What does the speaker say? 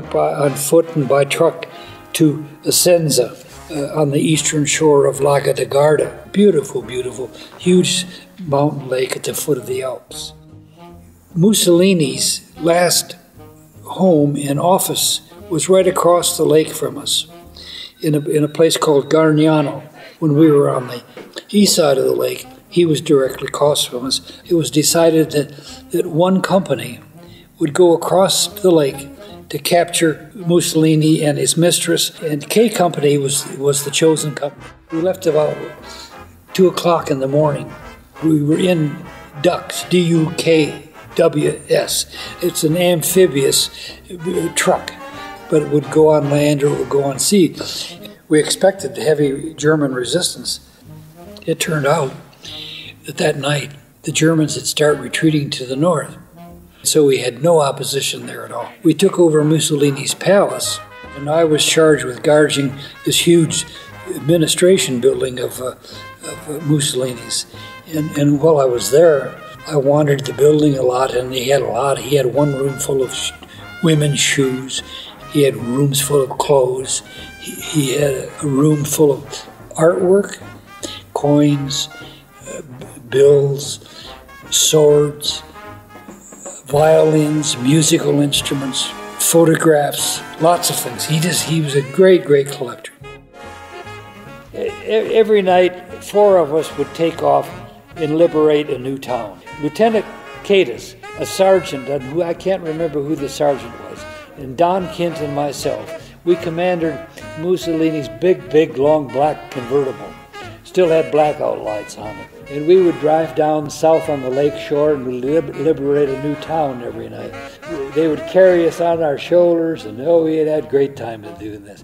went by on foot and by truck to Essenza uh, on the eastern shore of Lago di Garda. Beautiful, beautiful, huge mountain lake at the foot of the Alps. Mussolini's last home and office was right across the lake from us in a, in a place called Gargnano. When we were on the east side of the lake, he was directly across from us. It was decided that, that one company would go across the lake to capture Mussolini and his mistress, and K Company was, was the chosen company. We left about 2 o'clock in the morning. We were in Ducks, D U K W S. It's an amphibious uh, truck, but it would go on land or it would go on sea. We expected heavy German resistance. It turned out that that night the Germans had started retreating to the north. So we had no opposition there at all. We took over Mussolini's palace, and I was charged with guarding this huge administration building of, uh, of uh, Mussolini's. And, and while I was there, I wandered the building a lot, and he had a lot. He had one room full of sh- women's shoes. He had rooms full of clothes. He, he had a, room full of artwork, coins, uh, bills, swords, violins, musical instruments, photographs, lots of things. He just he was a great, great collector. Every night, four of us would take off and liberate a new town. Lieutenant Cadis, a sergeant, who I can't remember who the sergeant was, and Don Kent and myself, we commanded Mussolini's big, big, long black convertible. Still had blackout lights on it. And we would drive down south on the lake shore and liberate a new town every night. They would carry us on our shoulders, and oh, we had had great time doing this.